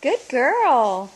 Good girl.